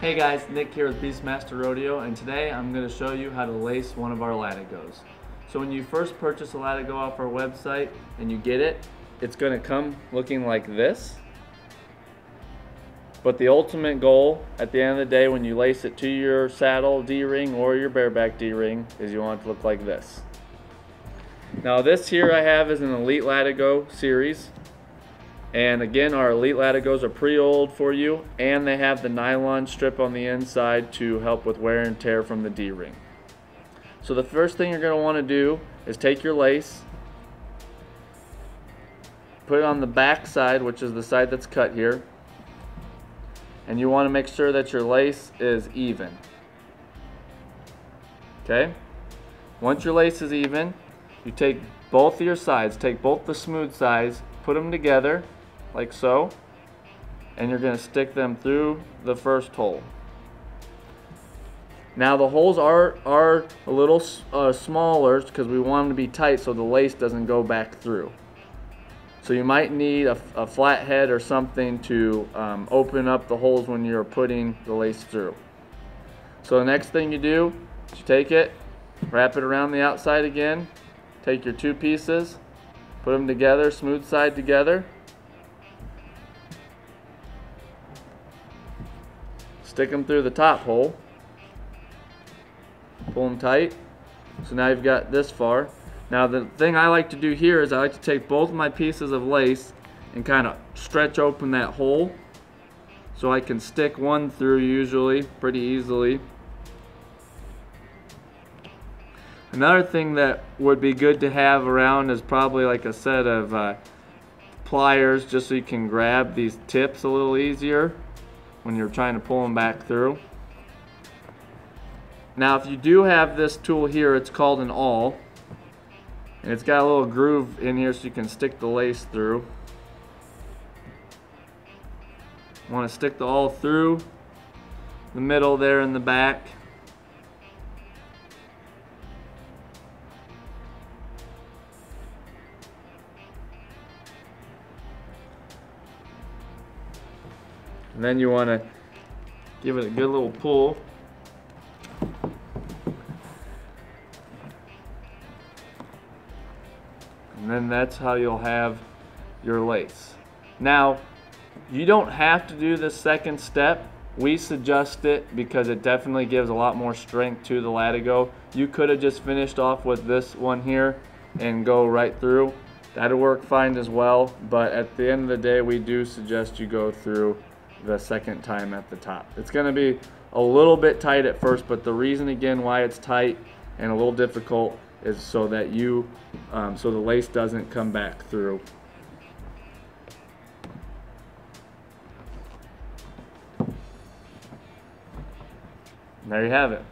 Hey guys, Nic here with Beastmaster Rodeo and today I'm going to show you how to lace one of our Latigos. So when you first purchase a Latigo off our website and you get it, it's going to come looking like this. But the ultimate goal at the end of the day when you lace it to your saddle D-ring or your bareback D-ring is you want it to look like this. Now this here I have is an Elite Latigo series and again, our Elite Latigos are pretty old for you, and they have the nylon strip on the inside to help with wear and tear from the D-ring. So the first thing you're going to want to do is take your lace, put it on the back side, which is the side that's cut here, and you want to make sure that your lace is even. Okay? Once your lace is even, you take both of your sides, take both the smooth sides, put them together, like so and you're going to stick them through the first hole. Now the holes are, are a little uh, smaller because we want them to be tight so the lace doesn't go back through. So you might need a, a flat head or something to um, open up the holes when you're putting the lace through. So the next thing you do is you take it, wrap it around the outside again, take your two pieces, put them together, smooth side together, stick them through the top hole, pull them tight. So now you've got this far. Now the thing I like to do here is I like to take both my pieces of lace and kind of stretch open that hole so I can stick one through usually pretty easily. Another thing that would be good to have around is probably like a set of uh, pliers just so you can grab these tips a little easier when you're trying to pull them back through. Now if you do have this tool here, it's called an awl. And it's got a little groove in here so you can stick the lace through. Want to stick the awl through the middle there in the back. And then you want to give it a good little pull. And then that's how you'll have your lace. Now, you don't have to do the second step. We suggest it because it definitely gives a lot more strength to the latigo. You could have just finished off with this one here and go right through. That'll work fine as well, but at the end of the day, we do suggest you go through the second time at the top. It's going to be a little bit tight at first, but the reason again why it's tight and a little difficult is so that you, um, so the lace doesn't come back through. there you have it.